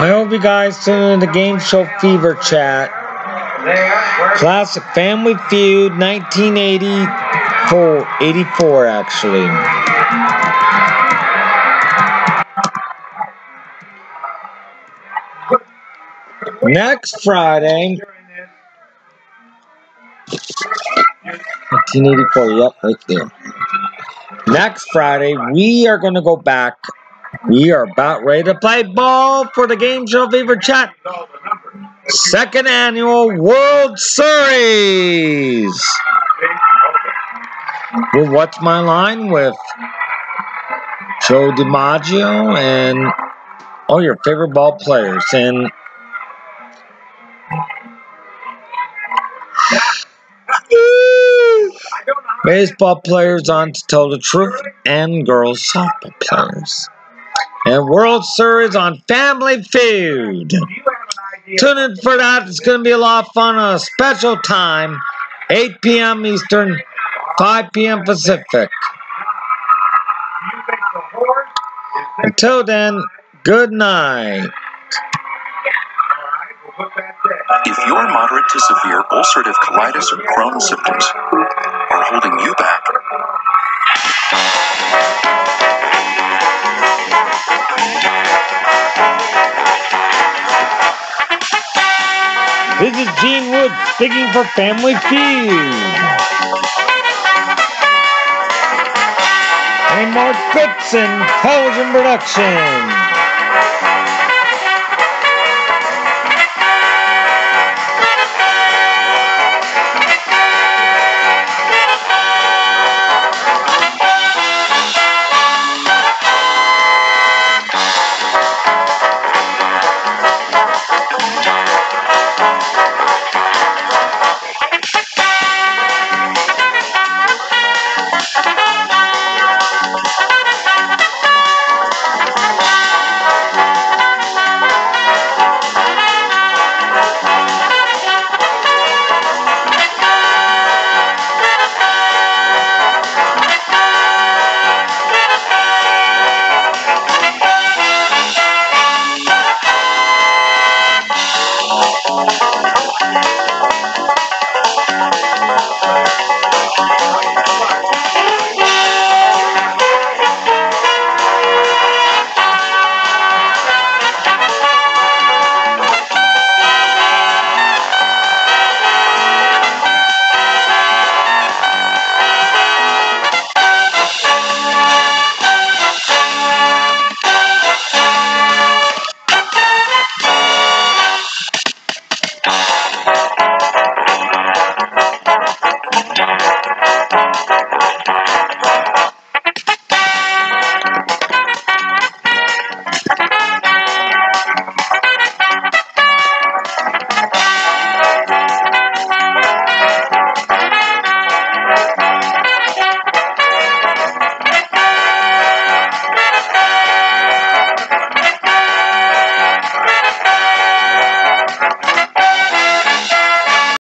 I hope you guys tune in to Game Show Fever Chat. Classic Family Feud 1984, 84 actually. Next Friday, 1984, yep, right there. Next Friday, we are going to go back. We are about ready to play ball for the Game Show Fever Chat. Second annual World Series. With What's My Line with Joe DiMaggio and all your favorite ball players. And baseball players on to tell the truth and girls softball players. And World Series on Family Feud. Tune in for that. It's going to be a lot of fun on a special time, 8 p.m. Eastern, 5 p.m. Pacific. Until then, good night. If you're moderate to severe ulcerative colitis or Crohn's symptoms This is Gene Wood speaking for Family Feud. A Mark Goodson television production.